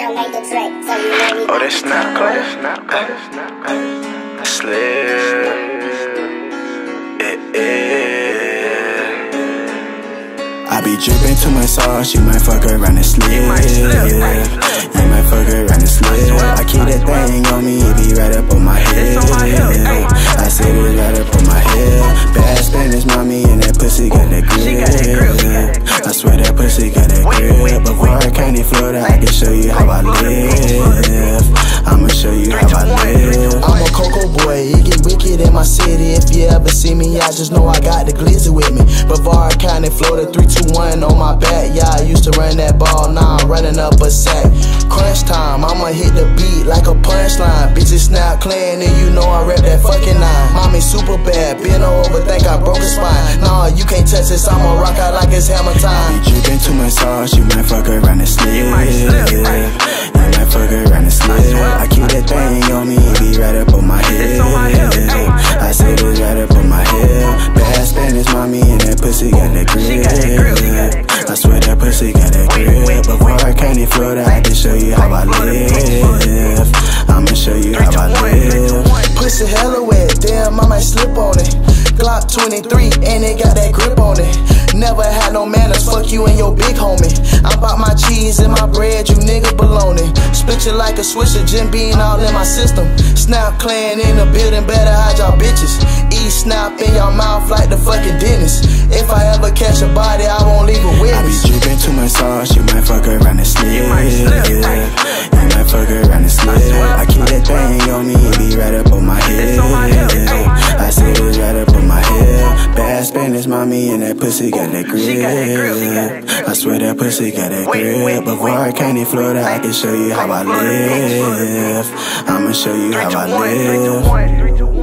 don't make the track, so you ready? Oh, that's not clear. Slip. Eh, eh. I be dripping too much sauce, you might fuck around and slip. You might fuck around and slip. I keep that thing on me, it be right up on my head. I said it right up on my head. Bad Spanish mommy and that pussy got that grip. I swear that pussy got that grip. Florida, I can show you how I live. I'ma show you how I live. I'm a Cocoa boy, it get wicked in my city. If you ever see me, I just know I got the glizzy with me. Brevard County, Florida, 321 on my back. Yeah, I used to run that ball, now I'm running up a sack. Crunch time, I'ma hit the beat like a punchline. Bitches snap clean, and you know I rep that fucking nine. Mommy super bad, bend over, think I broke a spine. Nah, you can't touch this, I'ma rock out like it's hammer time. You dripping too much sauce, you might fuck around and slip. You might fuck around and slip. I keep that thing on me, it be right up on my head. I say this right up on my head. Bad Spanish mommy and that pussy got that grip. I swear that pussy got that grip. Brevard County, Florida, I can show you how I live. I'ma show you how I live. Pussy hella wet, damn, I might slip on it. Glock 23, and it got that grip on it. Never had no manners, fuck you and your big homie. I bought my cheese and my bread, you nigga baloney. Split you like a swisher, Jim Beam all in my system. Snapp Klann in the building, better hide y'all bitches. Eat snap in your mouth like the fucking dentist. If I ever catch a body, I won't leave a witness. I be dripping too much sauce, you might fuck around and slip. You might fuck around and slip. I keep that thing on me, it be right up mommy and that pussy got that grip. I swear that pussy got that grip. Brevard County, Florida, I can show you how I live. I'ma show you how I live.